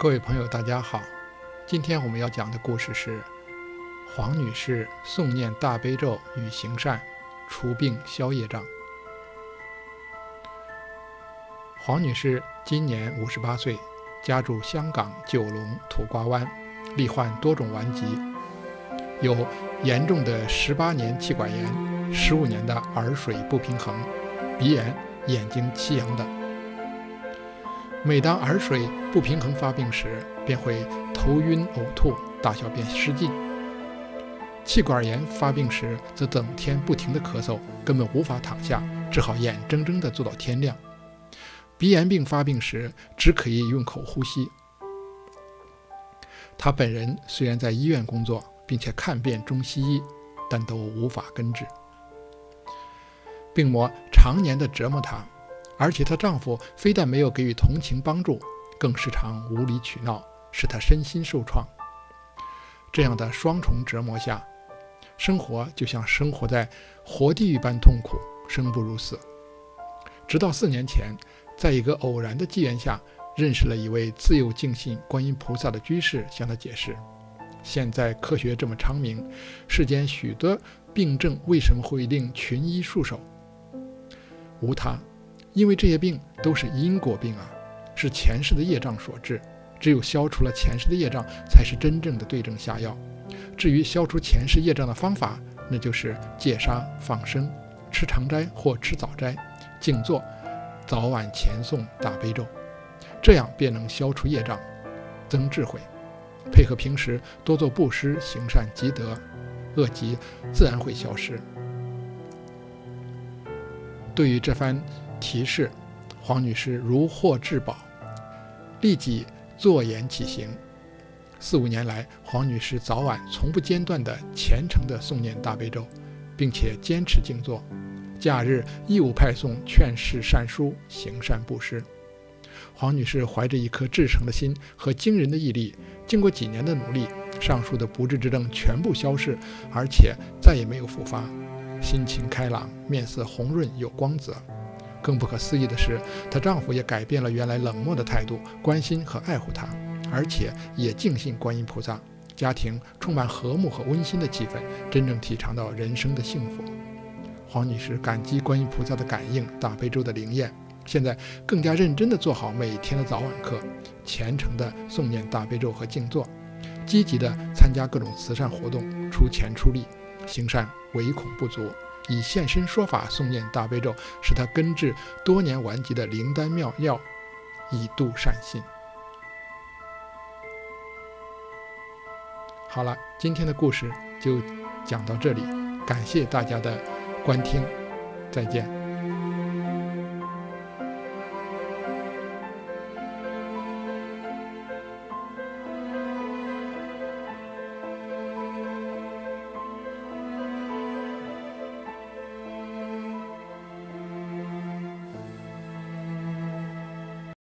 各位朋友，大家好。今天我们要讲的故事是黄女士诵念大悲咒与行善，除病消业障。黄女士今年五十八岁，家住香港九龙土瓜湾，罹患多种顽疾，有严重的十八年气管炎、十五年的耳水不平衡、鼻炎、眼睛奇痒等。每当耳水不平衡发病时，便会头晕、呕吐、大小便失禁；气管炎发病时，则整天不停地咳嗽，根本无法躺下，只好眼睁睁地坐到天亮；鼻炎病发病时，只可以用口呼吸。他本人虽然在医院工作，并且看遍中西医，但都无法根治，病魔常年地折磨她。而且她丈夫非但没有给予同情帮助，更时常无理取闹，使他身心受创。这样的双重折磨下，生活就像生活在活地狱般痛苦，生不如死。直到四年前，在一个偶然的机缘下，认识了一位自幼敬信观音菩萨的居士，向他解释：现在科学这么昌明，世间许多病症为什么会令群医束手？无他。因为这些病都是因果病啊，是前世的业障所致。只有消除了前世的业障，才是真正的对症下药。至于消除前世业障的方法，那就是戒杀、放生、吃长斋或吃早斋、静坐、早晚前诵大悲咒，这样便能消除业障，增智慧。配合平时多做布施、行善积德，恶疾自然会消失。对于这番。提示：黄女士如获至宝，立即坐言起行。四五年来，黄女士早晚从不间断地虔诚地诵念大悲咒，并且坚持静坐。假日义务派送劝世善书，行善布施。黄女士怀着一颗至诚的心和惊人的毅力，经过几年的努力，上述的不治之症全部消逝，而且再也没有复发，心情开朗，面色红润有光泽。更不可思议的是，她丈夫也改变了原来冷漠的态度，关心和爱护她，而且也敬信观音菩萨，家庭充满和睦和温馨的气氛，真正体尝到人生的幸福。黄女士感激观音菩萨的感应，大悲咒的灵验，现在更加认真地做好每天的早晚课，虔诚地诵念大悲咒和静坐，积极地参加各种慈善活动，出钱出力，行善唯恐不足。以现身说法诵念大悲咒，使他根治多年顽疾的灵丹妙药，以度善心。好了，今天的故事就讲到这里，感谢大家的观听，再见。